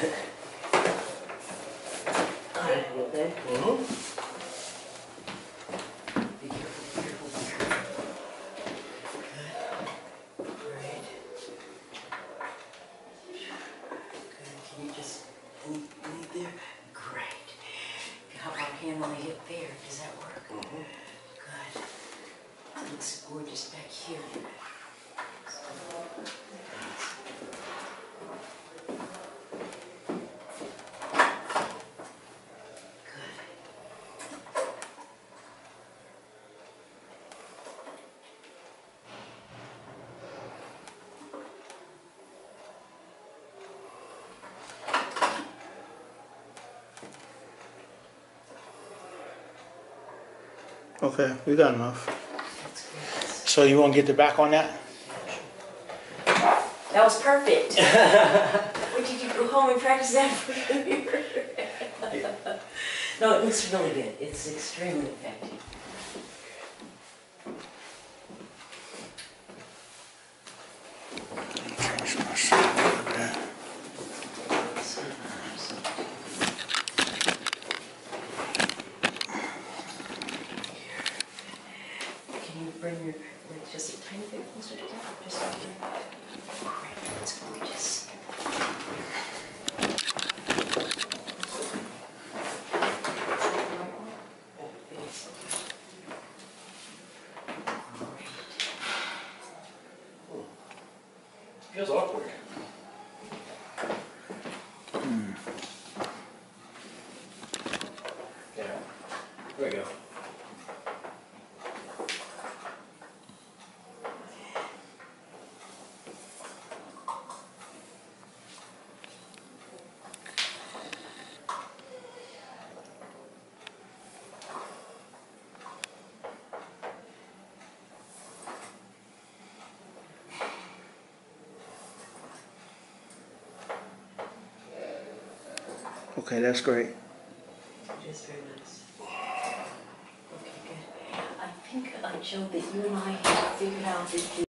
Got it a little bit. Mm-hmm. Be careful, be careful, be careful. Good. Mm-hmm. Good. That looks gorgeous back here. Good. Okay, we got enough. That's good. So you want to get the back on that? That was perfect. What did you go home and practice that for the mirror? No, it looks really good. It's extremely effective. Can you bring your legs just a tiny bit closer together? Just like that. Great, that's gorgeous. Feels awkward. Hmm. Yeah, there we go. Okay, that's great. It is very nice. Okay, good. I think, uh, Joe, that you and I have figured out that